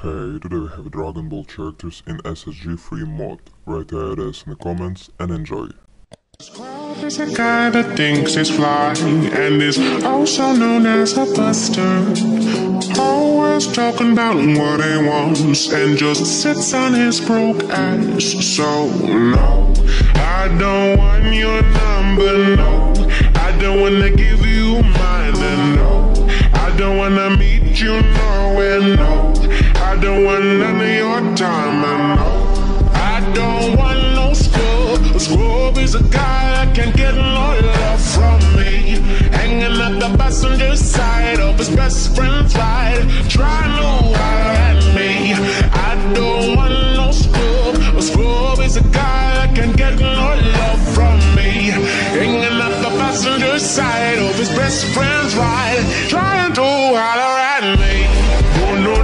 Hey, today we have Dragon Ball characters in SSJ free mod. Write your ideas in the comments and enjoy. A guy that thinks he's flying and is also known as a buster. Always talking about what he wants and just sits on his broke ass. So, no, I don't want your number, no. I don't wanna give you mine, and no. I don't wanna meet you nowhere, no don't want none of your time, I know. I don't want no scrub. A scrub is a guy that can get no love from me. Hanging at the passenger side of his best friend's ride, trying to wire at me. I don't want no scrub. A scrub is a guy that can get no love from me. Hanging at the passenger side of his best friend's ride, trying to holler at me. Oh no.